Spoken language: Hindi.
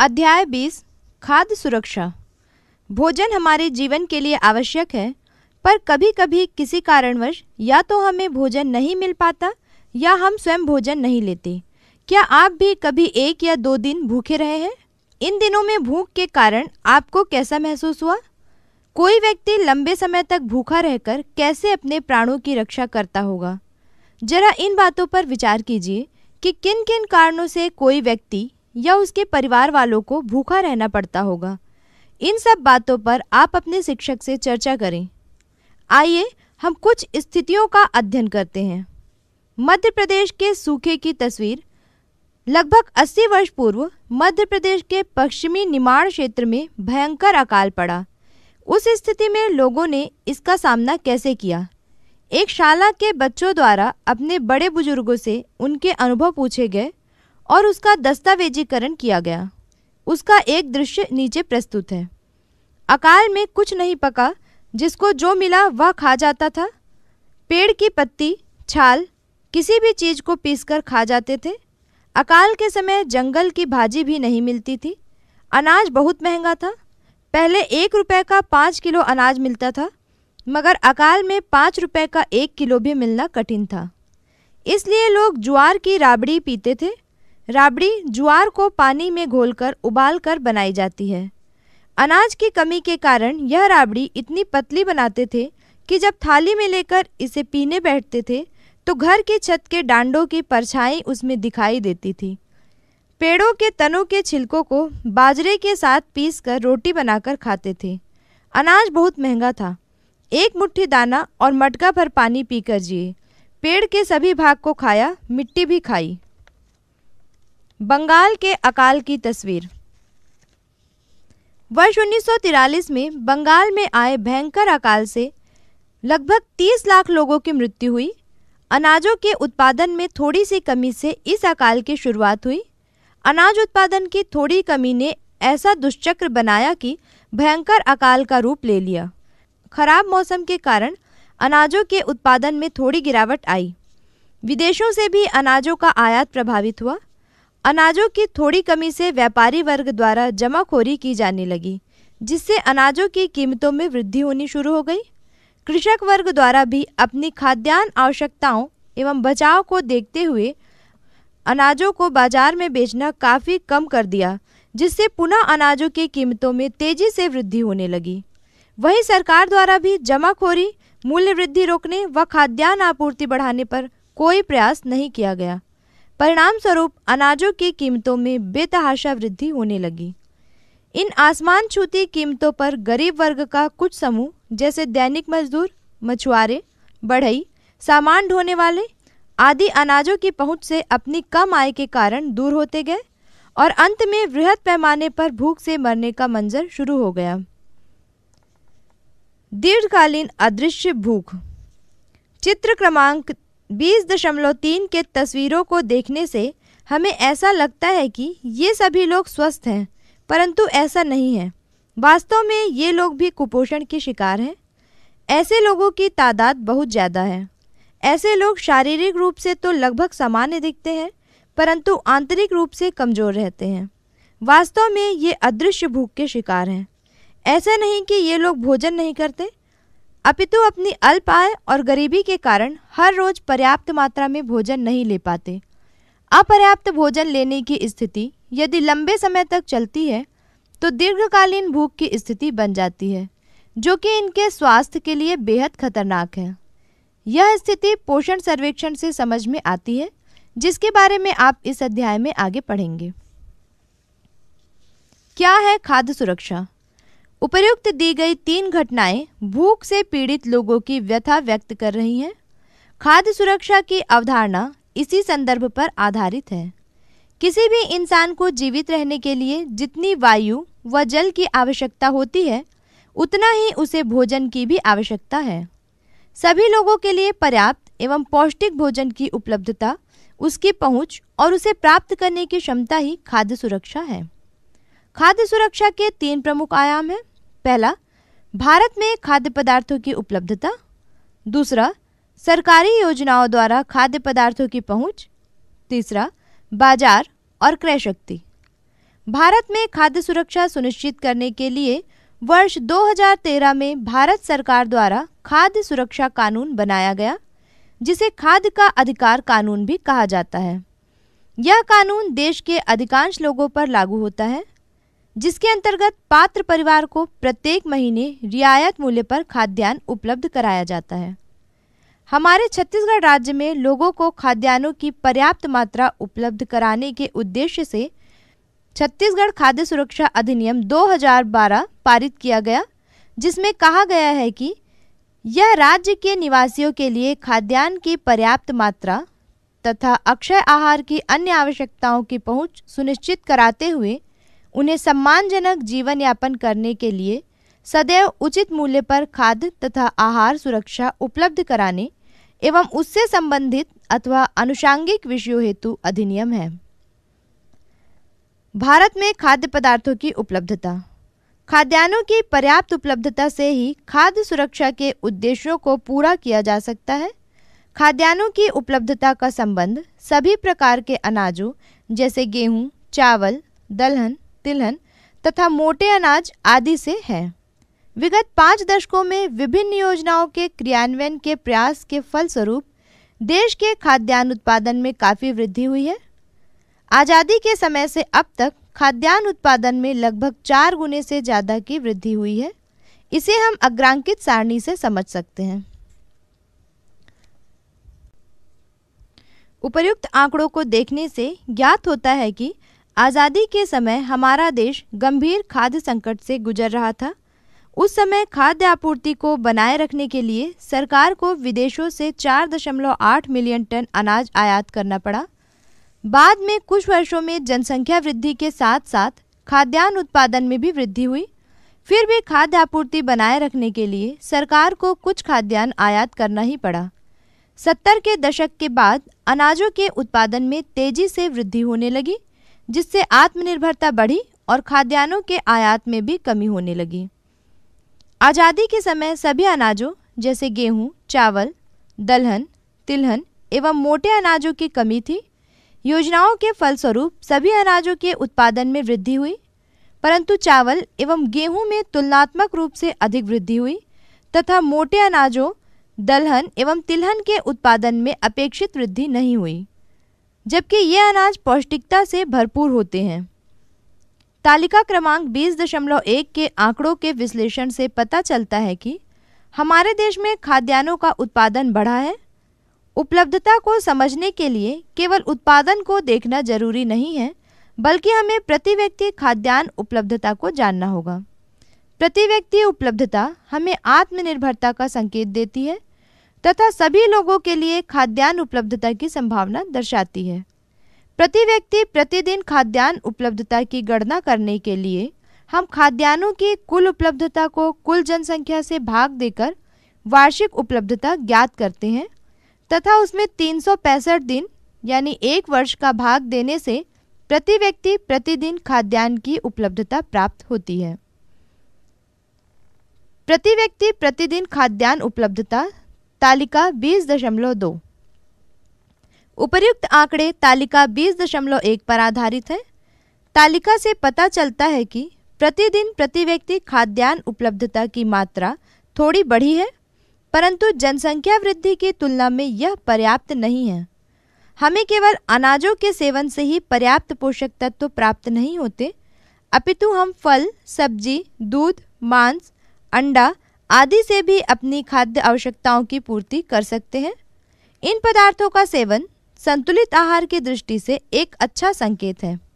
अध्याय 20 खाद्य सुरक्षा। भोजन हमारे जीवन के लिए आवश्यक है, पर कभी-कभी किसी कारणवश या तो हमें भोजन नहीं मिल पाता या हम स्वयं भोजन नहीं लेते। क्या आप भी कभी एक या दो दिन भूखे रहे हैं? इन दिनों में भूख के कारण आपको कैसा महसूस हुआ? कोई व्यक्ति लंबे समय तक भूखा रहकर कैसे अपने प्राणों की रक्षा करता होगा? जरा इन बातों पर विचार कीजिए कि किन किन कारणों से कोई व्यक्ति या उसके परिवार वालों को भूखा रहना पड़ता होगा। इन सब बातों पर आप अपने शिक्षक से चर्चा करें। आइए, हम कुछ स्थितियों का अध्ययन करते हैं। मध्य प्रदेश के सूखे की तस्वीर। लगभग 80 वर्ष पूर्व, मध्य प्रदेश के पश्चिमी निमाड़ क्षेत्र में भयंकर अकाल पड़ा। उस स्थिति में लोगों ने इसका सामना कैसे किया? एक शाला के बच्चों द्वारा अपने बड़े बुज़ुर्गों से उनके अनुभव पूछे गए। और उसका दस्तावेजीकरण किया गया। उसका एक दृश्य नीचे प्रस्तुत है। अकाल में कुछ नहीं पका, जिसको जो मिला वह खा जाता था। पेड़ की पत्ती, छाल, किसी भी चीज़ को पीसकर खा जाते थे। अकाल के समय जंगल की भाजी भी नहीं मिलती थी। अनाज बहुत महँगा था। पहले एक रुपए का पाँच किलो अनाज मिलता था, मगर अकाल में पाँच रुपए का एक किलो भी मिलना कठिन था। इसलिए लोग ज्वार की राबड़ी पीते थे राबड़ी ज्वार को पानी में घोलकर उबालकर बनाई जाती है। अनाज की कमी के कारण यह राबड़ी इतनी पतली बनाते थे कि जब थाली में लेकर इसे पीने बैठते थे तो घर की छत के डांडों की परछाई उसमें दिखाई देती थी। पेड़ों के तनों के छिलकों को बाजरे के साथ पीसकर रोटी बनाकर खाते थे। अनाज बहुत महँगा था। एक मुट्ठी दाना और मटका भर पानी पीकर जिए। पेड़ के सभी भाग को खाया, मिट्टी भी खाई। बंगाल के अकाल की तस्वीर। वर्ष 1943 में बंगाल में आए भयंकर अकाल से लगभग 30 लाख लोगों की मृत्यु हुई। अनाजों के उत्पादन में थोड़ी सी कमी से इस अकाल की शुरुआत हुई। अनाज उत्पादन की थोड़ी कमी ने ऐसा दुष्चक्र बनाया कि भयंकर अकाल का रूप ले लिया। खराब मौसम के कारण अनाजों के उत्पादन में थोड़ी गिरावट आई। विदेशों से भी अनाजों का आयात प्रभावित हुआ। अनाजों की थोड़ी कमी से व्यापारी वर्ग द्वारा जमाखोरी की जाने लगी, जिससे अनाजों की कीमतों में वृद्धि होनी शुरू हो गई। कृषक वर्ग द्वारा भी अपनी खाद्यान्न आवश्यकताओं एवं बचाव को देखते हुए अनाजों को बाज़ार में बेचना काफ़ी कम कर दिया, जिससे पुनः अनाजों की कीमतों में तेज़ी से वृद्धि होने लगी। वहीं सरकार द्वारा भी जमाखोरी, मूल्य वृद्धि रोकने व खाद्यान्न आपूर्ति बढ़ाने पर कोई प्रयास नहीं किया गया। परिणाम स्वरूप अनाजों की कीमतों में बेतहाशा वृद्धि होने लगी। इन आसमान छूती कीमतों पर गरीब वर्ग का कुछ समूह, जैसे दैनिक मजदूर, मछुआरे, बढ़ई, सामान ढोने वाले आदि अनाजों की पहुँच से अपनी कम आय के कारण दूर होते गए और अंत में वृहद पैमाने पर भूख से मरने का मंजर शुरू हो गया। दीर्घकालीन अदृश्य भूख। चित्र क्रमांक बीस दशमलव तीन के तस्वीरों को देखने से हमें ऐसा लगता है कि ये सभी लोग स्वस्थ हैं, परंतु ऐसा नहीं है। वास्तव में ये लोग भी कुपोषण के शिकार हैं। ऐसे लोगों की तादाद बहुत ज़्यादा है। ऐसे लोग शारीरिक रूप से तो लगभग सामान्य दिखते हैं, परंतु आंतरिक रूप से कमज़ोर रहते हैं। वास्तव में ये अदृश्य भूख के शिकार हैं। ऐसा नहीं कि ये लोग भोजन नहीं करते अपितु अपनी अल्प आय और गरीबी के कारण हर रोज पर्याप्त मात्रा में भोजन नहीं ले पाते। अपर्याप्त भोजन लेने की स्थिति यदि लंबे समय तक चलती है तो दीर्घकालीन भूख की स्थिति बन जाती है, जो कि इनके स्वास्थ्य के लिए बेहद खतरनाक है। यह स्थिति पोषण सर्वेक्षण से समझ में आती है, जिसके बारे में आप इस अध्याय में आगे पढ़ेंगे। क्या है खाद्य सुरक्षा? उपर्युक्त दी गई तीन घटनाएँ भूख से पीड़ित लोगों की व्यथा व्यक्त कर रही हैं। खाद्य सुरक्षा की अवधारणा इसी संदर्भ पर आधारित है। किसी भी इंसान को जीवित रहने के लिए जितनी वायु व जल की आवश्यकता होती है, उतना ही उसे भोजन की भी आवश्यकता है। सभी लोगों के लिए पर्याप्त एवं पौष्टिक भोजन की उपलब्धता, उसकी पहुँच और उसे प्राप्त करने की क्षमता ही खाद्य सुरक्षा है। खाद्य सुरक्षा के तीन प्रमुख आयाम हैं। पहला, भारत में खाद्य पदार्थों की उपलब्धता। दूसरा, सरकारी योजनाओं द्वारा खाद्य पदार्थों की पहुँच। तीसरा, बाज़ार और क्रय शक्ति। भारत में खाद्य सुरक्षा सुनिश्चित करने के लिए वर्ष 2013 में भारत सरकार द्वारा खाद्य सुरक्षा कानून बनाया गया, जिसे खाद्य का अधिकार कानून भी कहा जाता है। यह कानून देश के अधिकांश लोगों पर लागू होता है जिसके अंतर्गत पात्र परिवार को प्रत्येक महीने रियायत मूल्य पर खाद्यान्न उपलब्ध कराया जाता है। हमारे छत्तीसगढ़ राज्य में लोगों को खाद्यान्नों की पर्याप्त मात्रा उपलब्ध कराने के उद्देश्य से छत्तीसगढ़ खाद्य सुरक्षा अधिनियम 2012 पारित किया गया, जिसमें कहा गया है कि यह राज्य के निवासियों के लिए खाद्यान्न की पर्याप्त मात्रा तथा अक्षय आहार की अन्य आवश्यकताओं की पहुँच सुनिश्चित कराते हुए उन्हें सम्मानजनक जीवन यापन करने के लिए सदैव उचित मूल्य पर खाद्य तथा आहार सुरक्षा उपलब्ध कराने एवं उससे संबंधित अथवा अनुषांगिक विषयों हेतु अधिनियम है। भारत में खाद्य पदार्थों की उपलब्धता। खाद्यान्नों की पर्याप्त उपलब्धता से ही खाद्य सुरक्षा के उद्देश्यों को पूरा किया जा सकता है। खाद्यान्नों की उपलब्धता का संबंध सभी प्रकार के अनाजों जैसे गेहूँ, चावल दलहन तिलहन तथा मोटे अनाज आदि से है। विगत पाँच दशकों में विभिन्न योजनाओं के क्रियान्वयन के प्रयास के फलस्वरूप देश के खाद्यान्न उत्पादन में काफ़ी वृद्धि हुई है। आज़ादी के समय से अब तक खाद्यान्न उत्पादन में लगभग चार गुने से ज़्यादा की वृद्धि हुई है। इसे हम अग्रांकित सारणी से समझ सकते हैं। उपर्युक्त आंकड़ों को देखने से ज्ञात होता है कि आज़ादी के समय हमारा देश गंभीर खाद्य संकट से गुजर रहा था। उस समय खाद्य आपूर्ति को बनाए रखने के लिए सरकार को विदेशों से 4.8 मिलियन टन अनाज आयात करना पड़ा। बाद में कुछ वर्षों में जनसंख्या वृद्धि के साथ साथ खाद्यान्न उत्पादन में भी वृद्धि हुई। फिर भी खाद्य आपूर्ति बनाए रखने के लिए सरकार को कुछ खाद्यान्न आयात करना ही पड़ा। सत्तर के दशक के बाद अनाजों के उत्पादन में तेज़ी से वृद्धि होने लगी। जिससे आत्मनिर्भरता बढ़ी और खाद्यान्नों के आयात में भी कमी होने लगी। आज़ादी के समय सभी अनाजों जैसे गेहूँ, चावल दलहन तिलहन एवं मोटे अनाजों की कमी थी। योजनाओं के फलस्वरूप सभी अनाजों के उत्पादन में वृद्धि हुई परंतु चावल एवं गेहूँ में तुलनात्मक रूप से अधिक वृद्धि हुई तथा मोटे अनाजों दलहन एवं तिलहन के उत्पादन में अपेक्षित वृद्धि नहीं हुई। जबकि ये अनाज पौष्टिकता से भरपूर होते हैं। तालिका क्रमांक बीस दशमलव एक के आंकड़ों के विश्लेषण से पता चलता है कि हमारे देश में खाद्यान्नों का उत्पादन बढ़ा है। उपलब्धता को समझने के लिए केवल उत्पादन को देखना ज़रूरी नहीं है, बल्कि हमें प्रति व्यक्ति खाद्यान्न उपलब्धता को जानना होगा। प्रति व्यक्ति उपलब्धता हमें आत्मनिर्भरता का संकेत देती है तथा सभी लोगों के लिए खाद्यान्न उपलब्धता की संभावना दर्शाती है। प्रति व्यक्ति प्रतिदिन खाद्यान्न उपलब्धता की गणना करने के लिए हम खाद्यान्नों की कुल उपलब्धता को कुल जनसंख्या से भाग देकर वार्षिक उपलब्धता ज्ञात करते हैं तथा उसमें तीन सौ पैंसठ दिन यानी एक वर्ष का भाग देने से प्रति व्यक्ति प्रतिदिन खाद्यान्न की उपलब्धता प्राप्त होती है। प्रति व्यक्ति प्रतिदिन खाद्यान्न उपलब्धता तालिका बीस दशमलव दो। उपर्युक्त आंकड़े तालिका बीस दशमलव एक पर आधारित है। तालिका से पता चलता है कि प्रतिदिन प्रति व्यक्ति खाद्यान्न उपलब्धता की मात्रा थोड़ी बढ़ी है, परंतु जनसंख्या वृद्धि की तुलना में यह पर्याप्त नहीं है। हमें केवल अनाजों के सेवन से ही पर्याप्त पोषक तत्व प्राप्त नहीं होते, अपितु हम फल, सब्ज़ी, दूध, मांस, अंडा आदि से भी अपनी खाद्य आवश्यकताओं की पूर्ति कर सकते हैं। इन पदार्थों का सेवन संतुलित आहार की दृष्टि से एक अच्छा संकेत है।